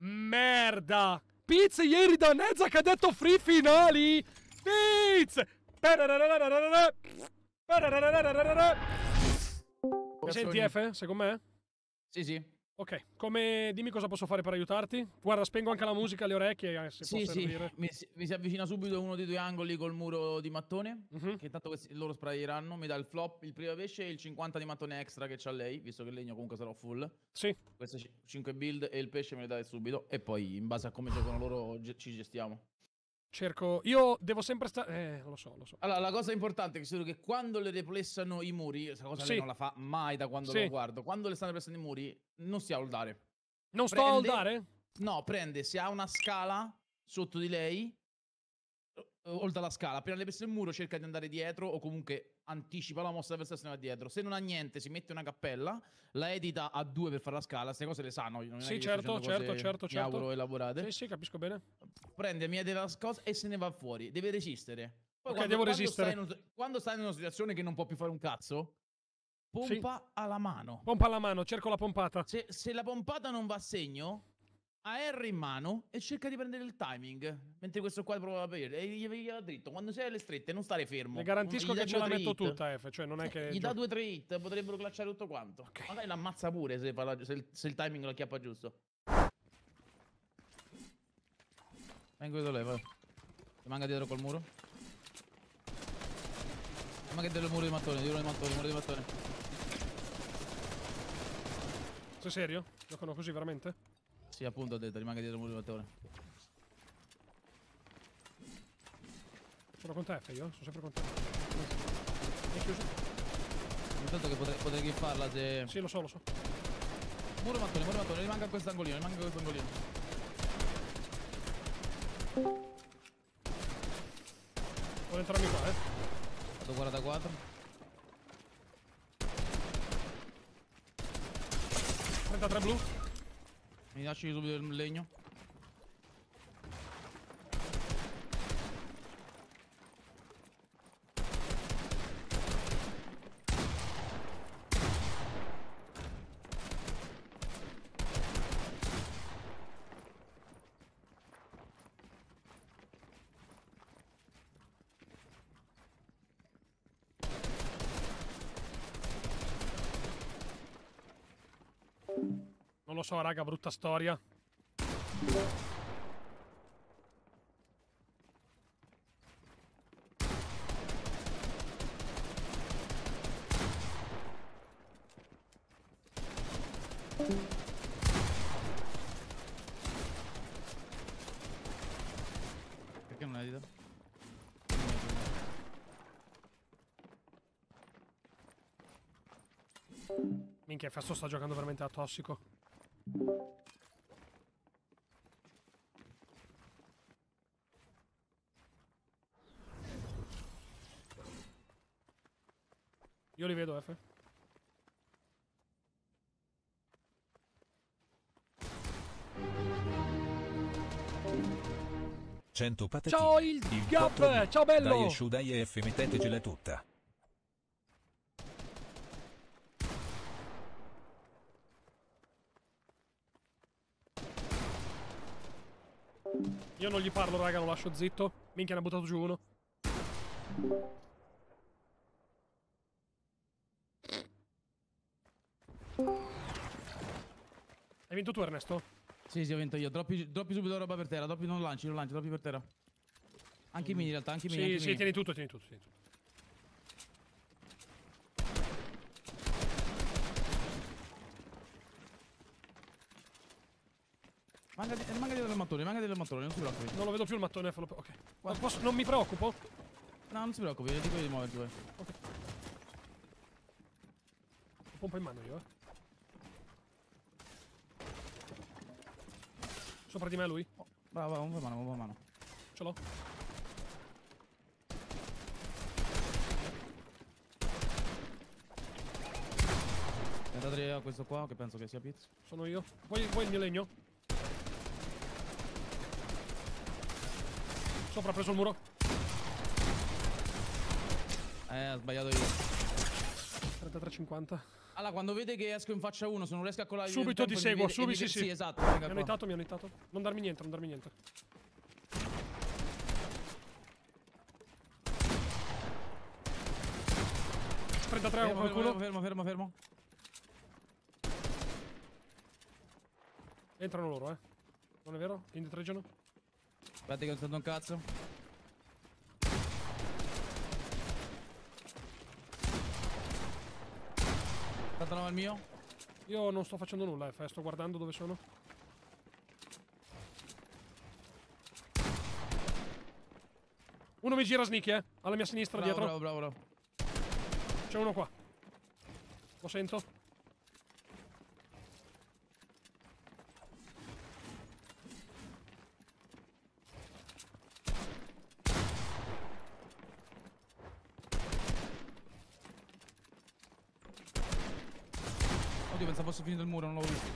Merda! Piz ieri da Nezak ha detto free finali! Piz! Mi senti F? Secondo me? Sì, sì. Ok, come... dimmi cosa posso fare per aiutarti. Guarda, spengo anche la musica alle orecchie, eh, se Sì, può sì. servire. Mi, si- mi si avvicina subito uno dei due angoli col muro di mattone. Mhm. Che tanto questi- loro sprayeranno. Mi dà il flop, il primo pesce e il 50 di mattone extra che c'ha lei, visto che il legno comunque sarà full. Sì, Queste 5 build e il pesce me le dai subito. E poi, in base a come giocano loro, ci gestiamo. Cerco... Io devo sempre stare... Eh, lo so, lo so. Allora, la cosa importante è che che quando le replessano i muri, questa cosa Sì. lei non la fa mai da quando Sì. lo guardo. Quando le stanno replessando i muri, non si ha holdare. Non sto a Prende- holdare? No, prende, se ha una scala sotto di lei, oltre alla scala, appena le prese il muro cerca di andare dietro o comunque anticipa la mossa avversaria e se ne va dietro. Se non ha niente, si mette una cappella, la edita a due per fare la scala, queste cose le sanno. Non Sì, certo, certo, certo, certo. auguro elaborate. Sì, sì, capisco bene. Prende, mi edita la cosa e se ne va fuori. Deve resistere. Poi Ok, quando, devo quando resistere. Stai in un- quando stai in una situazione che non può più fare un cazzo, pompa alla mano. Pompa alla mano, cerco la pompata. Se, se la pompata non va a segno, ha R in mano e cerca di prendere il timing. Mentre questo qua prova a aprire. E gli, gli va dritto. Quando sei alle strette, non stare fermo. Le garantisco che ce la metto hit. tutta, F, cioè non è che... Gli dà due tre hit, potrebbero clacciare tutto quanto. Ok. Magari l'ammazza pure se, la- se il, se il timing lo acchiappa giusto. Vengo da lei, vai. Rimanga dietro col muro. Rimanga dietro il muro di mattone, dietro il mattone, il muro di mattone. Sei serio? Giocano così veramente? Sì, appunto ho detto, rimanga dietro il muro mattone. Sono con te, F, io? Sono sempre con te. È chiuso? Intanto che potrei, potrei giffarla se... Sì, lo so, lo so. Muro mattone, muro mattone, rimanga a quest'angolino, rimanga a quest'angolino. Vuole entrarmi qua, eh? Vado 44. 33 blu. Mi lasci subito il lo so, raga, brutta storia. Perché non edita? Minchia, Festo sta giocando veramente a tossico. Io li vedo, F. Ciao il Gap! 4D. Ciao bello! Dai e Shu, dai F, mettetecela tutta. Io non gli parlo, raga, lo lascio zitto. Minchia, ne ha buttato giù uno. Hai vinto tu, Ernesto? Sì, sì, ho vinto io. Droppi, droppi subito roba per terra. Droppi non lanci, non lanci, droppi per terra. Anche i mini in realtà, anche i mini. Sì, anche sì, mini. tieni tutto, tieni tutto, tieni tutto. Manga, di- rimanga dietro il mattone, dietro il mattone, non si preoccupi. Non lo vedo più il mattone, fallo- ok. Non, posso- non mi preoccupo? No, non si preoccupi, dico di muoverti poi. Ho pompa in mano io, eh. Sopra di me lui? Bravo, bravo, muove mano, muove mano. Ce l'ho. Tentate a questo qua, che penso che sia Piz. Sono io. Vuoi, vuoi il mio legno? Sopra, ha preso il muro. Eh, ho sbagliato io. 33,50. Allora, quando vede che esco in faccia a uno, se non riesco a colare Subito ti seguo, subito, sì, sì. Sì, esatto. Mi hanno qua. hittato, mi hanno hittato. Non darmi niente, non darmi niente. Spread da tre Fermo, fermo, qualcuno. fermo, fermo, fermo. Entrano loro, eh. Non è vero? Indietreggiano. Aspetta che non sento un cazzo. Aspetta, no, il mio. Io non sto facendo nulla, eh. Sto guardando dove sono. Uno mi gira sneaky, eh. Alla mia sinistra, Bravo, dietro. bravo, bravo, bravo. C'è uno qua. Lo sento. Oddio, pensavo fosse finito il muro, non l'avevo visto.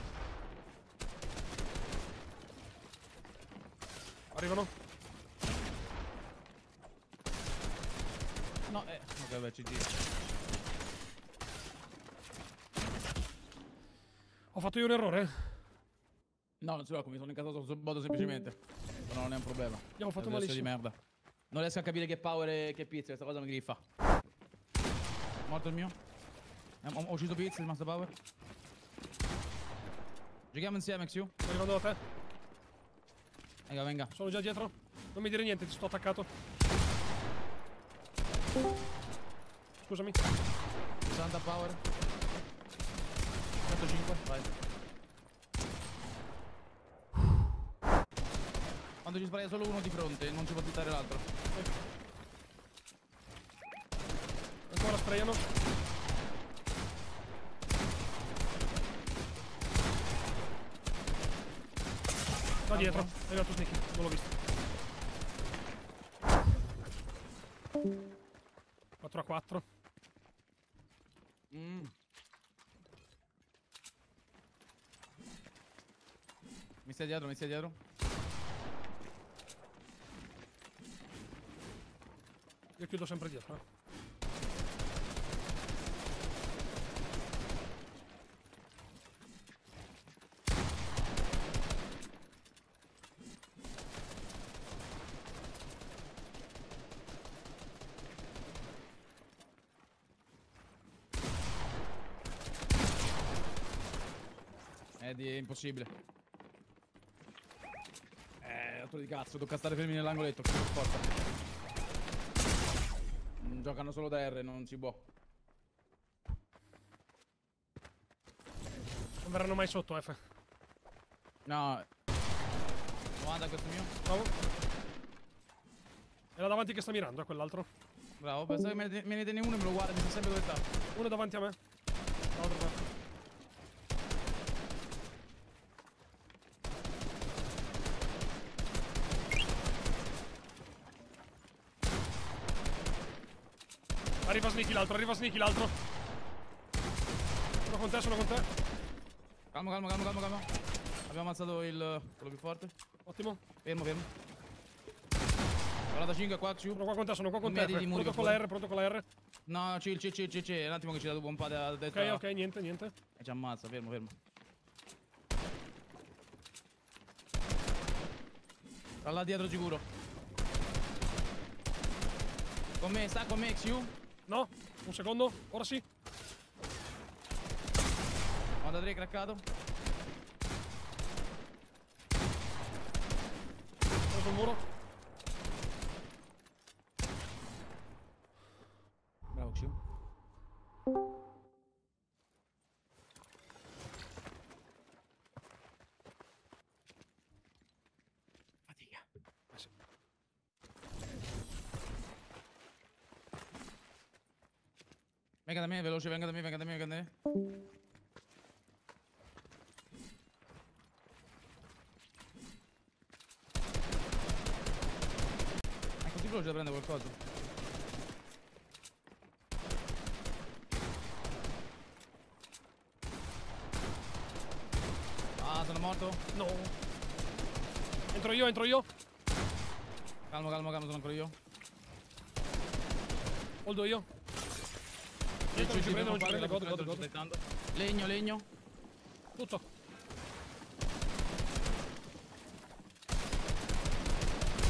Arrivano. No, eh. Ok, vabbè, ci giro. Ho fatto io un errore. No, non si preoccupi, mi sono incasato sul modo semplicemente. Però non è un problema. Abbiamo fatto malissimo. di merda. Non riesco a capire che power e che pizza, questa cosa mi griffa. Morto il mio. Ho, ho ucciso pizza, è rimasto power. Giochiamo insieme, Xiu. Sto arrivando da te. Venga, venga. Sono già dietro. Non mi dire niente, ti sto attaccato. Scusami. 60 power. 105, vai. Quando ci spara solo uno di fronte, non ci può buttare l'altro. Ancora sprayano. Da dietro. È arrivato sneaky. Non l'ho visto. 4 a 4. Mm. Mi stai dietro, mi stai dietro? Io chiudo sempre dietro. Di, è impossibile. Eh, altro di cazzo, tocca stare fermi nell'angoletto, forza. Giocano solo da R, non si può. Non verranno mai sotto, F. No. 90 questo mio. Bravo. Là davanti che sta mirando, è quell'altro. Bravo, pensavo che me ne, me ne uno e me lo guarda, mi sa sempre dove sta. Uno davanti a me. Arriva Sneaky l'altro, arriva Sneaky l'altro. Sono con te, sono con te. Calmo, calmo, calmo, calmo, calmo. Abbiamo ammazzato il quello più forte. Ottimo. Fermo, fermo. 45 qua, Xiu. Sono qua con te, sono qua con te. Pronto con la. R, pronto con la R. No, chill, chill, chill, chill. Un attimo che ci dà un po' da Ok, destra. ok, niente, niente. E ci ammazza, fermo, fermo. Sta là dietro sicuro. Con me, sta con me, Xiu. No, un secondo, ora sì. 93 craccato. Sono sul muro. Venga da me, veloce, venga da me, venga da me, venga da me. È così veloce da prendere qualcosa. Ah, sono morto. No. Entro io, entro io. Calmo, calmo, calmo, sono ancora io. Holdo io. Non ci sì, prende, non ci qua, Godo. Legno, legno. Tutto.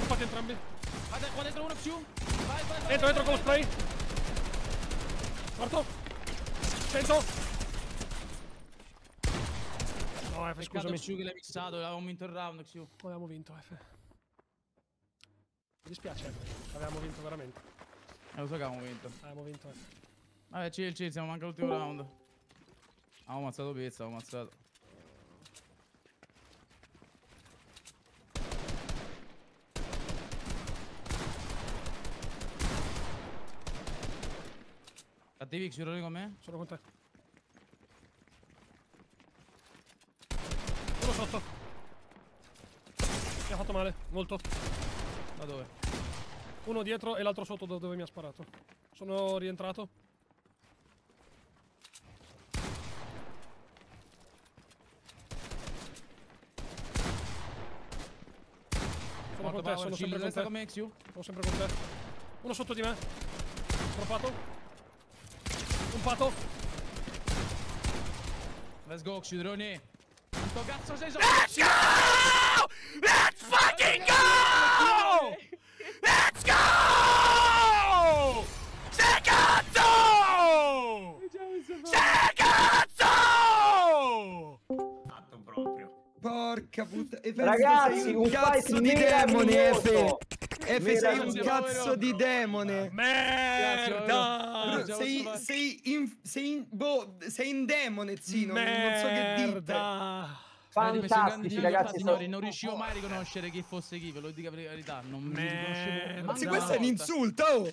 Fate entrambi. Guarda, qua dentro uno più. Vai, vai, vai. Entro, entro con lo spray. Morto. Sento. No, F, scusami. Xiu che l'hai missato, avevamo vinto il round, Xiu. Avevamo vinto, F. Mi dispiace, F. Avevamo vinto veramente. Eh, lo so che avevamo vinto. Avevamo vinto, F. Vabbè, chill, chill, siamo manca l'ultimo round. Abbiamo ammazzato pizza, abbiamo ammazzato. Cattivi, Xiu, con me? Sono con te. Uno sotto. Mi ha fatto male, molto. Da dove? Uno dietro e l'altro sotto da dove mi ha sparato. Sono rientrato. Con te, sono sempre con te. con me, Xiu. Sono sempre con te. Uno sotto di me. Droppato. Un pato. Let's go, Xiu, droni. Quanto cazzo sei Let's go! Ragazzi, un cazzo di demone, Efe. meraviglioso. Efe, sei un cazzo di demone. Merda! Sei, sei in, sei in, boh, sei in demone, zino. Non so che dite. Merda! Fantastici, ragazzi. Sono- non riuscivo mai a riconoscere chi fosse chi, ve lo dico per la verità. Non mi Merda. riconoscevo. Anzi, questo è un insulto, oh.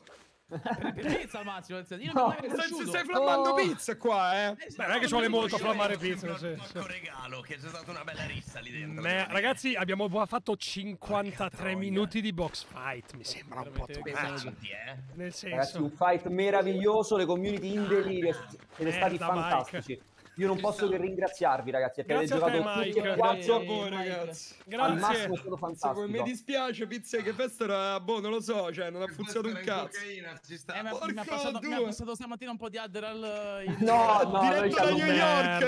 Pizza al massimo, senso, io No. non senso, riconosciuto. stai flammando Oh. pizza qua, eh. Beh, non è che ci vuole molto a flammare pizza. Un sì, regalo, che c'è stata una bella rissa lì dentro. Dire. ragazzi, abbiamo fatto Porca 53 troia. minuti di box fight. Mi sembra un po'. Pesanti, eh. Nel Ragazzi, un senso, fight meraviglioso, le community in delirio, siete stati Merda, Mike. Io non posso che ringraziarvi, ragazzi, perché Grazie a avete te, giocato tutti Mike. e Grazie a quattro voi, ragazzi. al massimo, è grazie. stato poi mi fantastico. dispiace, pizza, che festa era, boh, non lo so, cioè, non ha funzionato un cazzo. Cocaina, ci sta. Eh, mi ha- passato, mi ha due. passato stamattina un po' di Adderall. eh, in- No, no, da siamo New York.